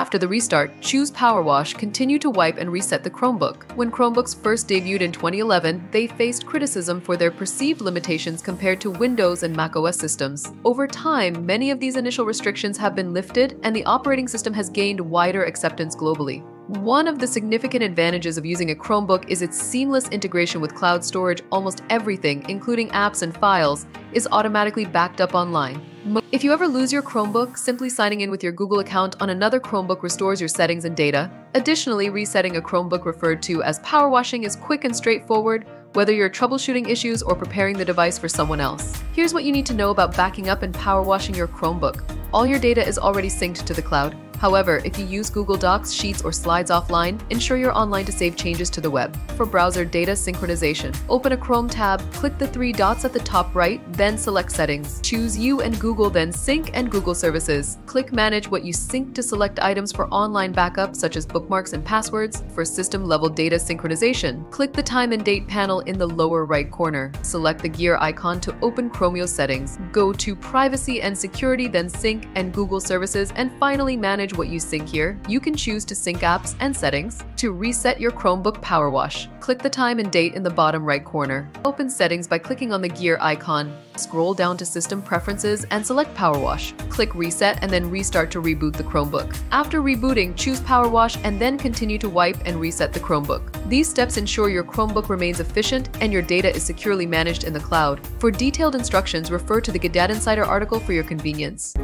After the restart, choose Power Wash, continue to wipe and reset the Chromebook. When Chromebooks first debuted in 2011, they faced criticism for their perceived limitations compared to Windows and macOS systems. Over time, many of these initial restrictions have been lifted and the operating system has gained wider acceptance globally. One of the significant advantages of using a Chromebook is its seamless integration with cloud storage. Almost everything, including apps and files, is automatically backed up online. If you ever lose your Chromebook, simply signing in with your Google account on another Chromebook restores your settings and data. Additionally, resetting a Chromebook referred to as power washing is quick and straightforward, whether you're troubleshooting issues or preparing the device for someone else. Here's what you need to know about backing up and power washing your Chromebook. All your data is already synced to the cloud. However, if you use Google Docs, Sheets, or Slides offline, ensure you're online to save changes to the web. For browser data synchronization, open a Chrome tab, click the three dots at the top right, then select Settings. Choose You and Google, then Sync and Google Services. Click Manage what you sync to select items for online backup, such as bookmarks and passwords. For system-level data synchronization, click the Time and Date panel in the lower right corner. Select the gear icon to open ChromeOS settings. Go to Privacy and Security, then Sync and Google Services, and finally manage manage what you sync here, you can choose to sync apps and settings. To reset your Chromebook Power Wash, click the time and date in the bottom right corner. Open settings by clicking on the gear icon. Scroll down to System Preferences and select Power Wash. Click Reset and then restart to reboot the Chromebook. After rebooting, choose Power Wash and then continue to wipe and reset the Chromebook. These steps ensure your Chromebook remains efficient and your data is securely managed in the cloud. For detailed instructions, refer to the Gadget Insider article for your convenience.